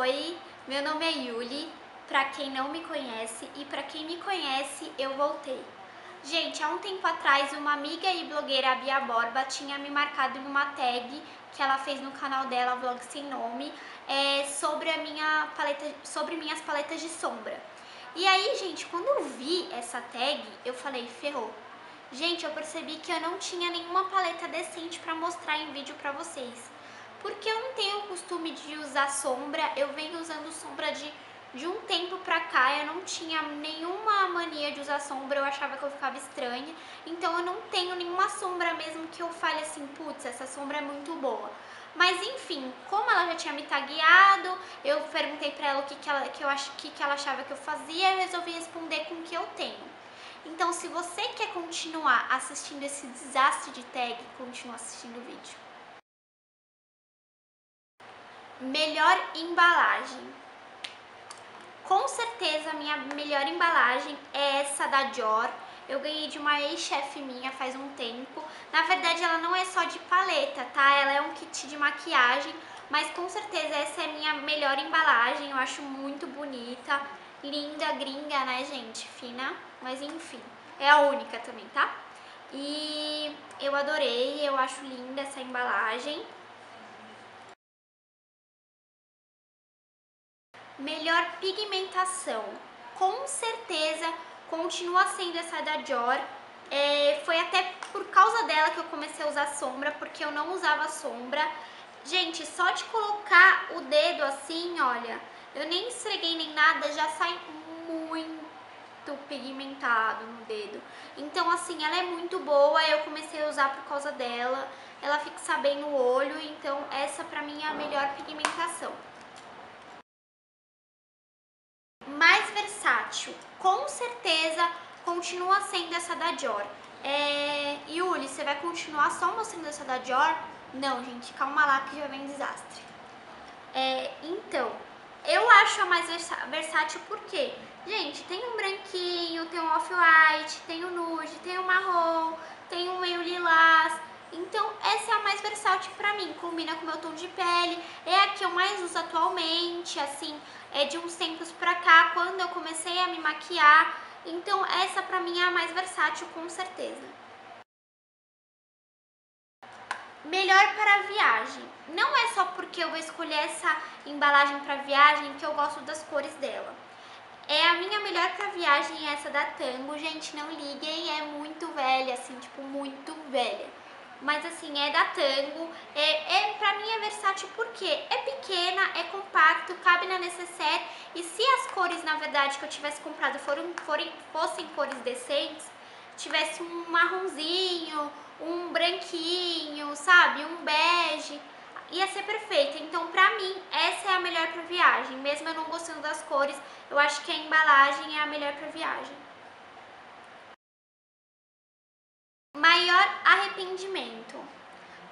Oi, meu nome é Yuli, pra quem não me conhece e pra quem me conhece, eu voltei. Gente, há um tempo atrás, uma amiga e blogueira, a Bia Borba, tinha me marcado em uma tag que ela fez no canal dela, Vlog Sem Nome, é, sobre, a minha paleta, sobre minhas paletas de sombra. E aí, gente, quando eu vi essa tag, eu falei, ferrou. Gente, eu percebi que eu não tinha nenhuma paleta decente pra mostrar em vídeo pra vocês. Porque eu não tenho o costume de usar sombra, eu venho usando sombra de, de um tempo pra cá, eu não tinha nenhuma mania de usar sombra, eu achava que eu ficava estranha. Então eu não tenho nenhuma sombra mesmo que eu fale assim, putz, essa sombra é muito boa. Mas enfim, como ela já tinha me tagueado, eu perguntei pra ela o que, que, ela, que, eu ach, que, que ela achava que eu fazia e eu resolvi responder com o que eu tenho. Então, se você quer continuar assistindo esse desastre de tag, continue assistindo o vídeo. Melhor embalagem. Com certeza, a minha melhor embalagem é essa da Dior. Eu ganhei de uma ex-chefe minha faz um tempo. Na verdade, ela não é só de paleta, tá? Ela é um kit de maquiagem, mas com certeza essa é a minha melhor embalagem. Eu acho muito bonita, linda, gringa, né, gente? Fina, mas enfim, é a única também, tá? E eu adorei, eu acho linda essa embalagem. Melhor pigmentação. Com certeza continua sendo essa da Dior. É, foi até por causa dela que eu comecei a usar sombra, porque eu não usava sombra. Gente, só de colocar o dedo assim, olha, eu nem esfreguei nem nada, já sai muito pigmentado no dedo. Então, assim, ela é muito boa, eu comecei a usar por causa dela. Ela fixa bem no olho, então essa pra mim é a melhor pigmentação. Com certeza continua sendo essa da Dior. É... Yuli, você vai continuar só mostrando essa da Dior? Não, gente, calma lá que já vem desastre. É, então, eu acho a mais versátil porque, gente, tem um branquinho, tem um off-white, tem um nude, tem um marrom, tem um meio lilás. Então, essa é a mais versátil pra mim, combina com o meu tom de pele, é a que eu mais uso atualmente, assim, é de uns tempos pra cá, quando eu comecei a me maquiar. Então, essa pra mim é a mais versátil, com certeza. Melhor para viagem. Não é só porque eu vou escolher essa embalagem para viagem que eu gosto das cores dela. É a minha melhor para viagem essa da Tango. Gente, não liguem, é muito velha, assim, tipo, muito velha. Mas assim, é da Tango. É, é, pra mim é versátil porque é pequena, é compacto, cabe na necessaire. E se as cores, na verdade, que eu tivesse comprado foram, forem, fossem cores decentes, tivesse um marronzinho, um branquinho, sabe? Um bege, ia ser perfeita. Então, pra mim, essa é a melhor pra viagem. Mesmo eu não gostando das cores, eu acho que a embalagem é a melhor pra viagem. Maior arrependimento.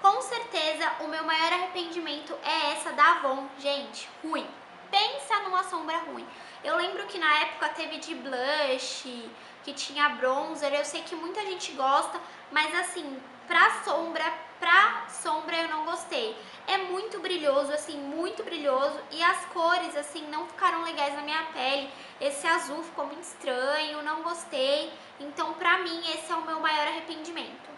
Com certeza, o meu maior arrependimento é essa da Avon. Gente, ruim. Pensa numa sombra ruim. Eu lembro que na época teve de blush, que tinha bronzer. Eu sei que muita gente gosta, mas assim, pra sombra, pra sombra eu não gostei. É muito brilhoso, assim, muito brilhoso. E as cores, assim, não ficaram legais na minha pele. Esse azul ficou muito estranho, não gostei. Então, pra mim, esse é o meu maior arrependimento.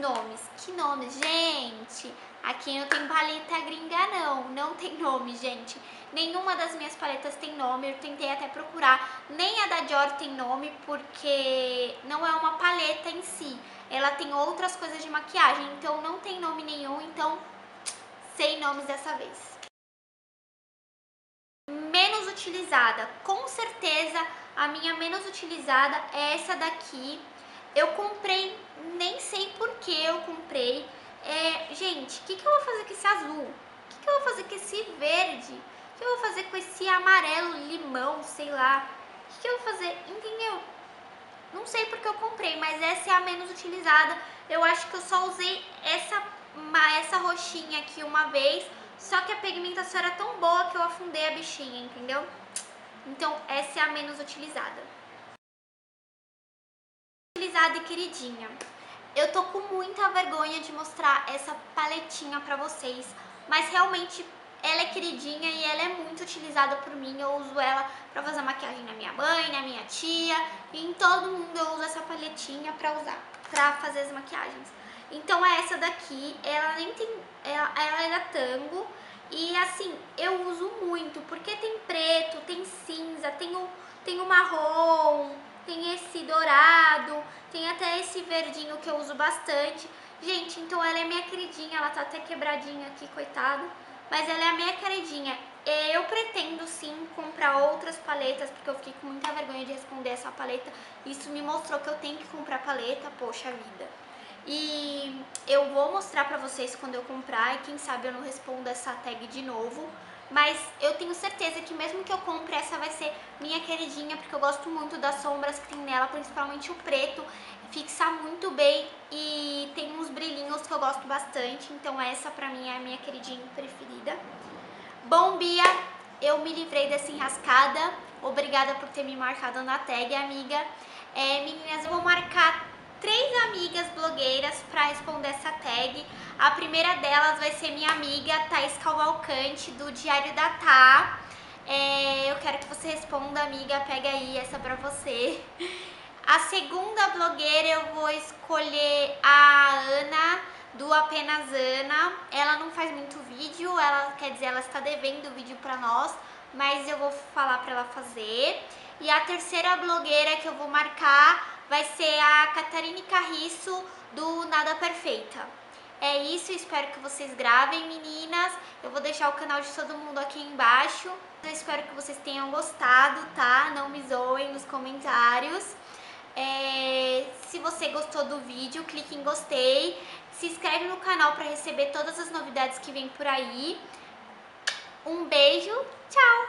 Nomes. Que nomes, gente? Aqui não tem paleta gringa, não. Não tem nome, gente. Nenhuma das minhas paletas tem nome. Eu tentei até procurar. Nem a da Dior tem nome, porque não é uma paleta em si. Ela tem outras coisas de maquiagem, então não tem nome nenhum. Então, sem nomes dessa vez. Menos utilizada. Com certeza, a minha menos utilizada é essa daqui. Eu comprei, sei por que eu comprei é, gente, o que, que eu vou fazer com esse azul? O que, que eu vou fazer com esse verde? O que eu vou fazer com esse amarelo limão, sei lá? O que, que eu vou fazer? Entendeu? Não sei porque eu comprei, mas essa é a menos utilizada. Eu acho que eu só usei essa, essa roxinha aqui uma vez, só que a pigmentação era tão boa que eu afundei a bichinha, entendeu? Então, essa é a menos utilizada. Utilizada e queridinha. Eu tô com muita vergonha de mostrar essa paletinha pra vocês, mas realmente ela é queridinha e ela é muito utilizada por mim. Eu uso ela pra fazer maquiagem na minha mãe, na minha tia, e em todo mundo eu uso essa paletinha pra usar, pra fazer as maquiagens. Então é essa daqui, ela nem tem, ela, ela é da Tango, e assim, eu uso muito, porque tem preto, tem cinza, tem o, tem o marrom, tem esse dourado, tem até esse verdinho que eu uso bastante. Gente, então ela é minha queridinha, ela tá até quebradinha aqui, coitada. Mas ela é a minha queridinha. Eu pretendo sim comprar outras paletas, porque eu fiquei com muita vergonha de responder essa paleta. Isso me mostrou que eu tenho que comprar paleta, poxa vida. E eu vou mostrar pra vocês quando eu comprar e quem sabe eu não respondo essa tag de novo. Mas eu tenho certeza que mesmo que eu compre, essa vai ser minha queridinha, porque eu gosto muito das sombras que tem nela, principalmente o preto. Fixa muito bem e tem uns brilhinhos que eu gosto bastante, então essa pra mim é a minha queridinha preferida. Bom, Bia, eu me livrei dessa enrascada. Obrigada por ter me marcado na tag, amiga. É, meninas, eu vou marcar três amigas blogueiras para responder essa tag. A primeira delas vai ser minha amiga Thais Cavalcante, do Diário da Tá. É, eu quero que você responda, amiga, pega aí essa pra você. A segunda blogueira eu vou escolher a Ana, do Apenas Ana. Ela não faz muito vídeo, ela quer dizer, ela está devendo vídeo pra nós, mas eu vou falar pra ela fazer. E a terceira blogueira que eu vou marcar vai ser a Catarine Carriço do Nada Perfeita. É isso, espero que vocês gravem, meninas. Eu vou deixar o canal de todo mundo aqui embaixo. Eu espero que vocês tenham gostado, tá? Não me zoem nos comentários. É... Se você gostou do vídeo, clique em gostei. Se inscreve no canal para receber todas as novidades que vem por aí. Um beijo, tchau!